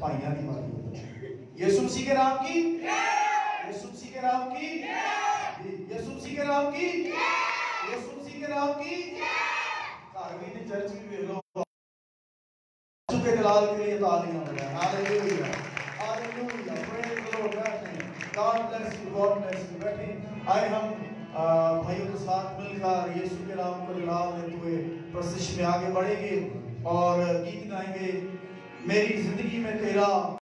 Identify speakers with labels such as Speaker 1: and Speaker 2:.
Speaker 1: भाइया की बात यीशु मसीह के नाम की? की? धार्मिक चर्च भी देख लो के दलाल के लिए तालियाँ बजाएँ हालेलुया हालेलुया प्रेज लॉर्ड बैठें god bless you god bless you बैठें आए हम भाइयों के साथ मिलकर यीशु के नाम को जलाल लेते हुए प्रशिक्षण में आगे बढ़ेंगे और गीत गाएँगे। मेरी ज़िंदगी में तेरा